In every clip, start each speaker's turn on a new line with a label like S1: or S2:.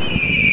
S1: you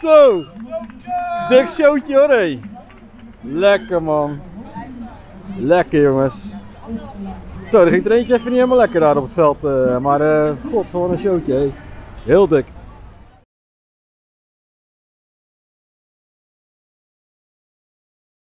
S1: Zo! Dik showtje hoor hé. Lekker man. Lekker jongens. Zo, er ging er eentje even niet helemaal lekker daar op het veld. eh, maar eh god, wat een showtje hé. Heel dik.